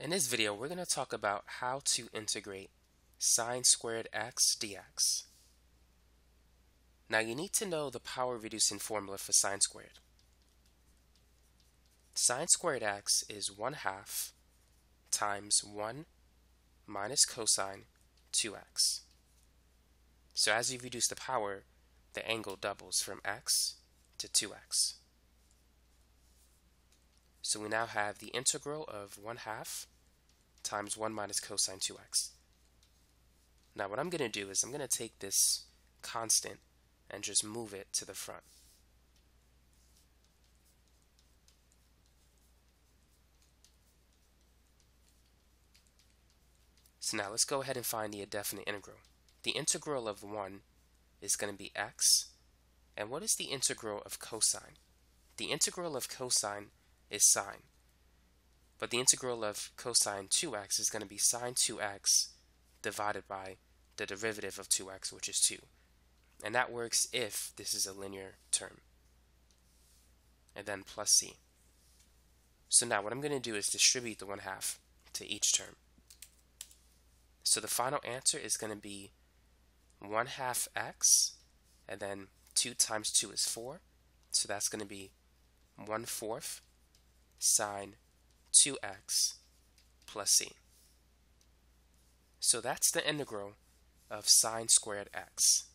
In this video, we're going to talk about how to integrate sine squared x dx. Now you need to know the power reducing formula for sine squared. Sine squared x is 1 half times 1 minus cosine 2x. So as you reduce the power, the angle doubles from x to 2x. So we now have the integral of 1 half times 1 minus cosine 2x. Now what I'm going to do is I'm going to take this constant and just move it to the front. So now let's go ahead and find the indefinite integral. The integral of 1 is going to be x. And what is the integral of cosine? The integral of cosine is sine. But the integral of cosine 2x is going to be sine 2x divided by the derivative of 2x, which is 2. And that works if this is a linear term. And then plus c. So now what I'm going to do is distribute the 1 half to each term. So the final answer is going to be 1 half x, and then 2 times 2 is 4. So that's going to be 1 fourth sine 2x plus c. So that's the integral of sine squared x.